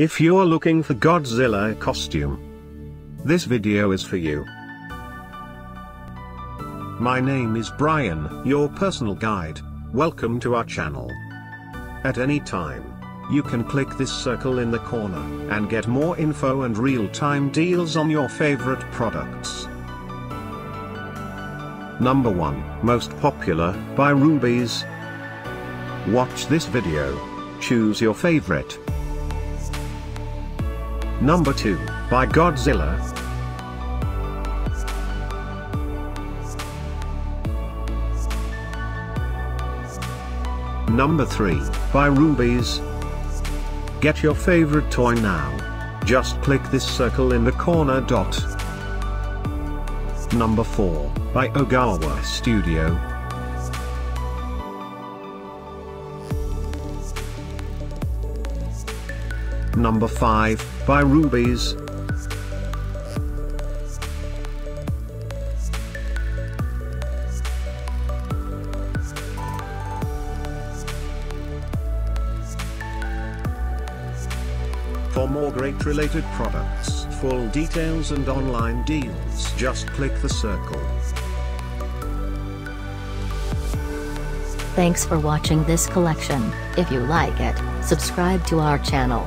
If you're looking for Godzilla costume, this video is for you. My name is Brian, your personal guide. Welcome to our channel. At any time, you can click this circle in the corner and get more info and real-time deals on your favorite products. Number 1, Most Popular, by Rubies. Watch this video. Choose your favorite. Number 2, by Godzilla. Number 3, by Rubies. Get your favorite toy now. Just click this circle in the corner dot. Number 4, by Ogawa Studio. Number 5, by Rubies. For more great related products, full details and online deals just click the circle. Thanks for watching this collection. If you like it, subscribe to our channel.